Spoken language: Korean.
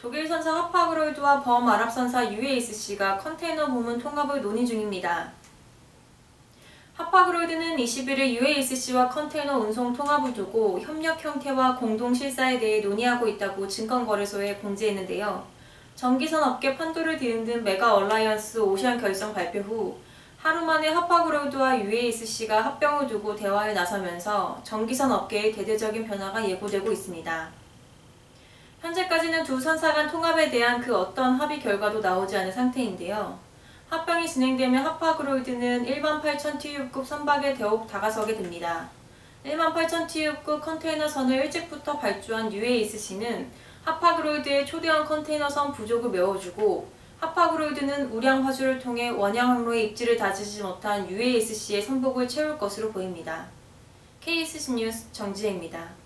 정기선사 하파그로이드와 범 아랍 선사 UASC가 컨테이너 부문 통합을 논의 중입니다. 하파그로이드는 21일 UASC와 컨테이너 운송 통합을 두고 협력 형태와 공동 실사에 대해 논의하고 있다고 증권거래소에 공지했는데요. 정기선 업계 판도를 뒤흔든 mega alliance 오션 결성 발표 후 하루 만에 하파그로이드와 UASC가 합병을 두고 대화에 나서면서 정기선 업계의 대대적인 변화가 예고되고 있습니다. 현재까지는 두 선사 간 통합에 대한 그 어떤 합의 결과도 나오지 않은 상태인데요. 합병이 진행되면 하파그로이드는 1만 8천 TU급 선박에 더욱 다가서게 됩니다. 1만 8천 TU급 컨테이너선을 일찍부터 발주한 UASC는 하파그로이드의 초대형 컨테이너선 부족을 메워주고 하파그로이드는 우량 화주를 통해 원양 항로의 입지를 다지지 못한 UASC의 선복을 채울 것으로 보입니다. KSC 뉴스 정지혜입니다.